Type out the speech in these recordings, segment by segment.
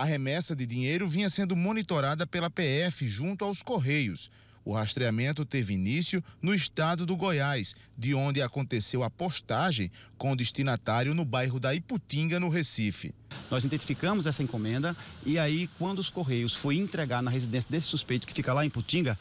A remessa de dinheiro vinha sendo monitorada pela PF junto aos Correios. O rastreamento teve início no estado do Goiás, de onde aconteceu a postagem com o destinatário no bairro da Iputinga, no Recife. Nós identificamos essa encomenda e aí, quando os Correios foi entregar na residência desse suspeito que fica lá em Putinga,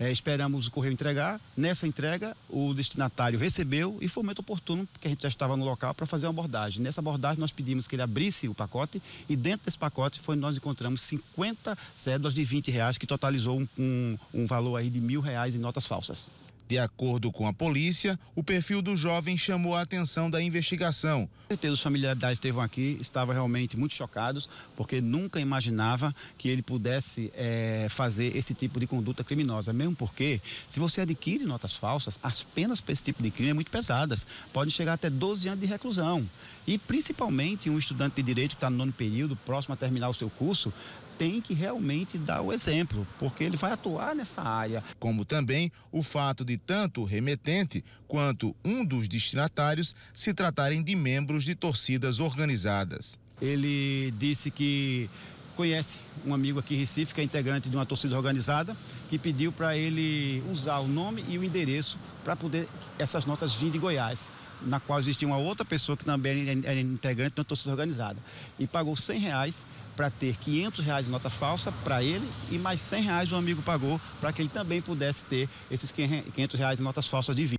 é, esperamos o Correio entregar. Nessa entrega, o destinatário recebeu e foi muito oportuno, porque a gente já estava no local para fazer uma abordagem. Nessa abordagem, nós pedimos que ele abrisse o pacote e dentro desse pacote foi nós encontramos 50 cédulas de 20 reais, que totalizou um, um, um valor aí de mil reais em notas falsas. De acordo com a polícia, o perfil do jovem chamou a atenção da investigação. certeza os familiares estavam aqui, estavam realmente muito chocados, porque nunca imaginava que ele pudesse é, fazer esse tipo de conduta criminosa. Mesmo porque, se você adquire notas falsas, as penas para esse tipo de crime são muito pesadas. Podem chegar até 12 anos de reclusão. E principalmente um estudante de direito que está no nono período, próximo a terminar o seu curso, tem que realmente dar o exemplo, porque ele vai atuar nessa área. Como também o fato de tanto o remetente quanto um dos destinatários se tratarem de membros de torcidas organizadas. Ele disse que conhece um amigo aqui em Recife, que é integrante de uma torcida organizada, que pediu para ele usar o nome e o endereço para poder essas notas virem de Goiás na qual existia uma outra pessoa que também era integrante de uma torcida organizada. E pagou 100 reais para ter 500 reais de nota falsa para ele e mais 100 reais o amigo pagou para que ele também pudesse ter esses 500 reais em notas falsas de vida.